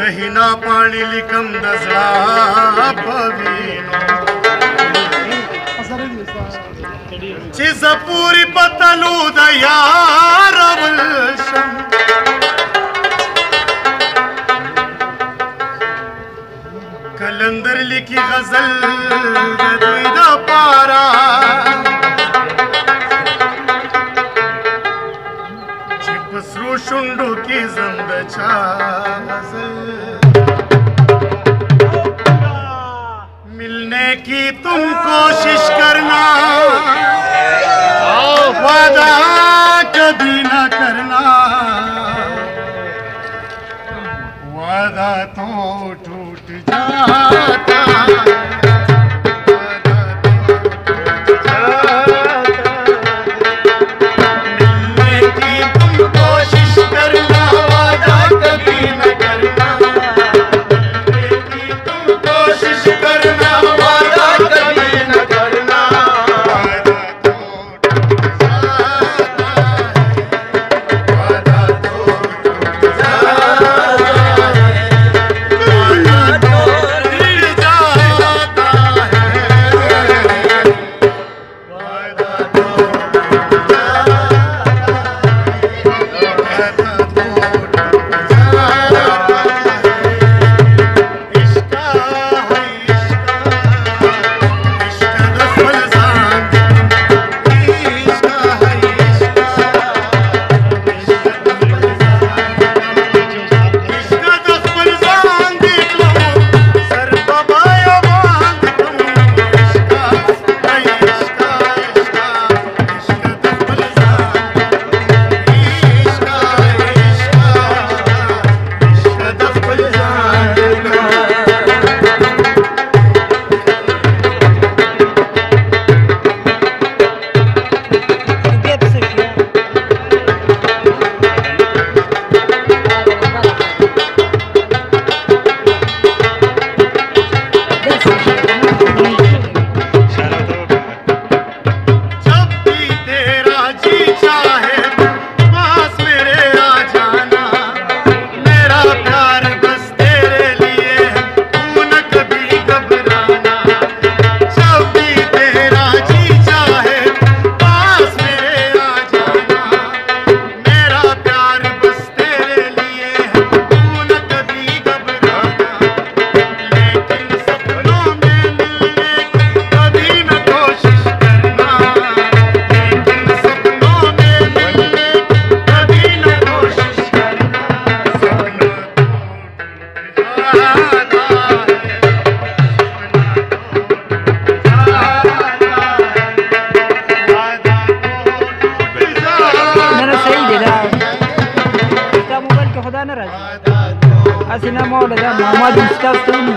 دهینا پانی لیکم دزړه پوینو چې زپوري پتلو د یار ولشم کلندر لیکي غزل د دوی د پارا چې پسرو شوندو کې زند چا की तुम कोशिश करना वादा कभी ना Mevlana razı. Asina Mevlana Muhammed Mustafa